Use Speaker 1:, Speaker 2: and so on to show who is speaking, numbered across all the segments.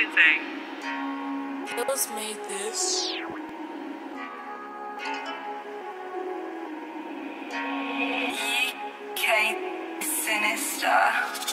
Speaker 1: It's insane.
Speaker 2: Hills made this.
Speaker 3: UK Sinister.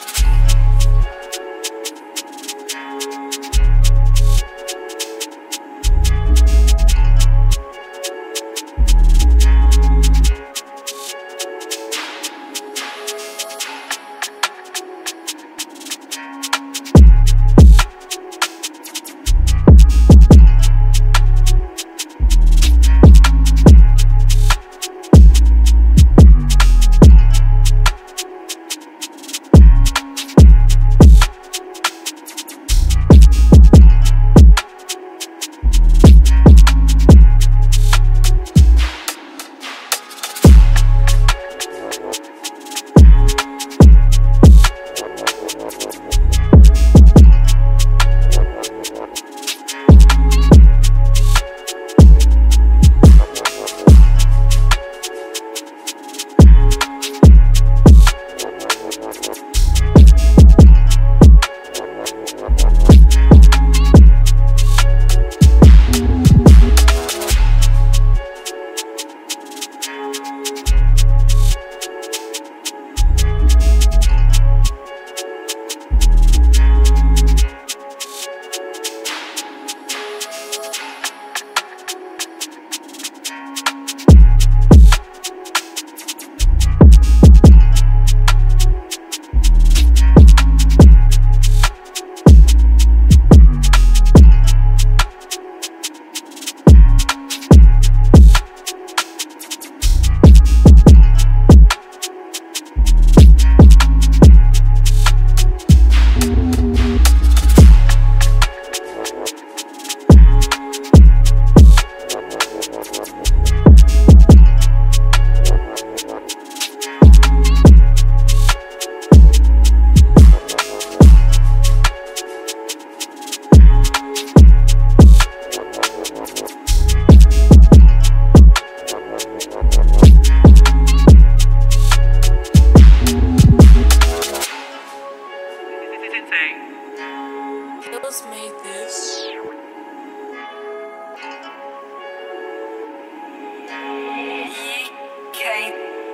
Speaker 2: This.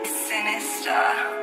Speaker 3: Sinister.